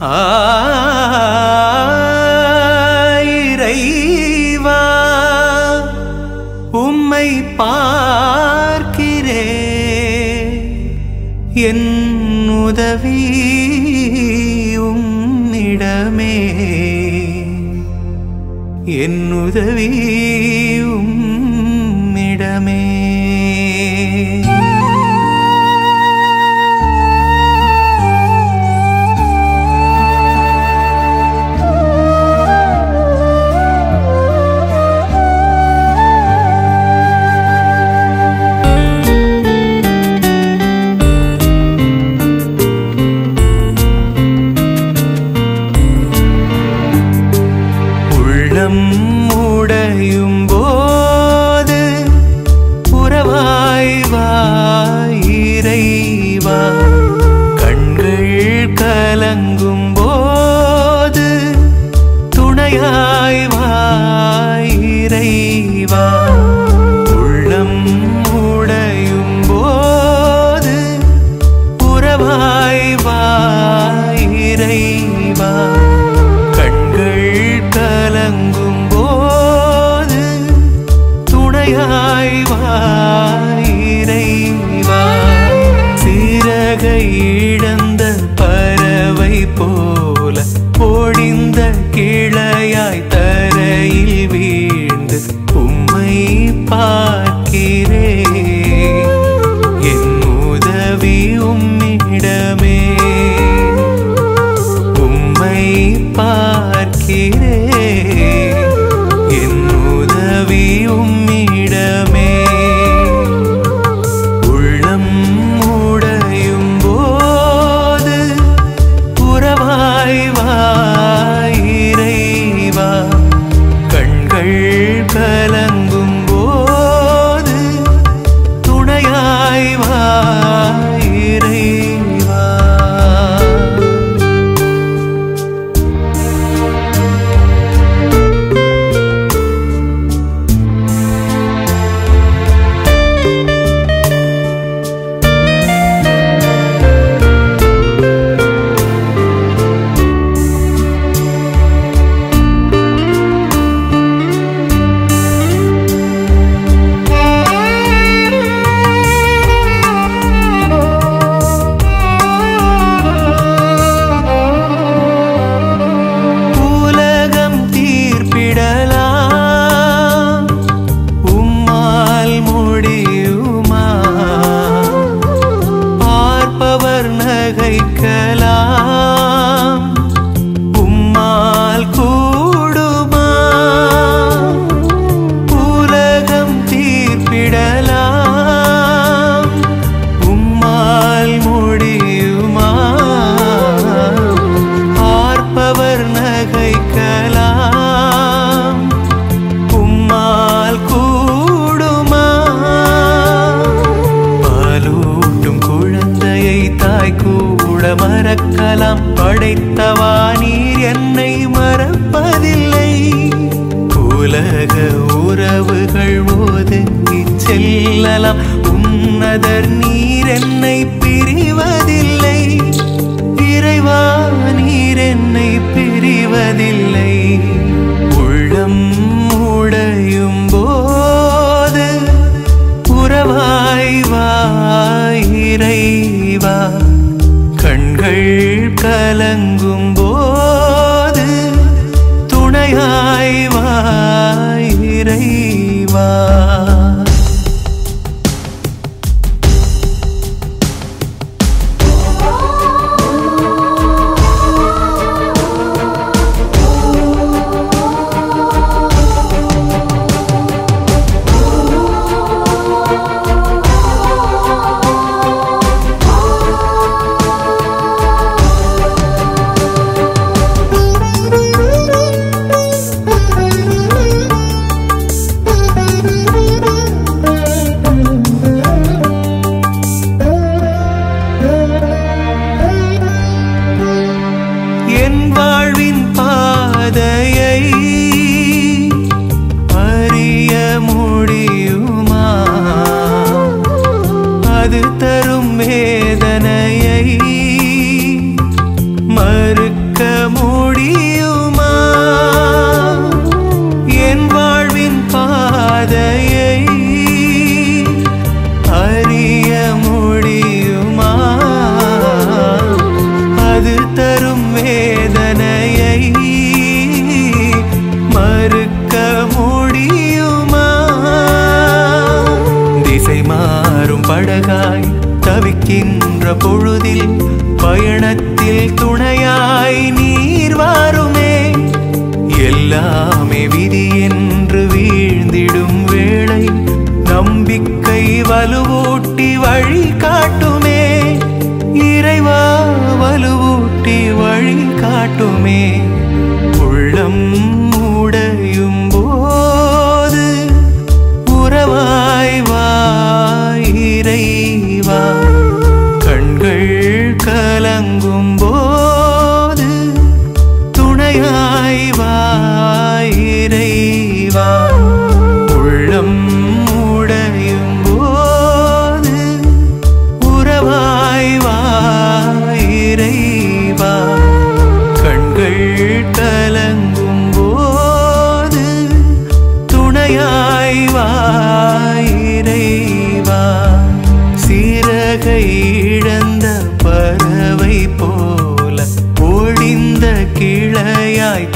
ஆரைவா உம்மை பார்க்கிறே. என் உதவி உம்மிடமே. என் உதவி உம் கலங்கும் கண்கள் சகலம் படைத்தவா நீர் என்னை மறப்பதில்லை. உலக உறவுகள் ஒதுங்கி செல்லலாம். உன்னதர் நீர் என்னை பிரிவதில்லை. இறைவா நீர் என்னை பிரிவதில்லை. உள்ளம் உடையும் போது உறவாய் வாயிரைவா கண்கள் கலங்கும் போது துணையாய் வாயிரைவா பாதையை அறிய முடியுமா? அது தரும் வேதனையை மறுக்க முடியுமா? திசை மாறும் படகாய் தவிக்கின்ற பொழுதில் பயணத்தில் துணையாய் நீர் வாருமே. எல்லாமே விதியின் நம்பிக்கை வலுவூட்டி வழி காட்டுமே. இறைவா வலுவூட்டி வழி காட்டுமே. உள்ளம் கிளையாய்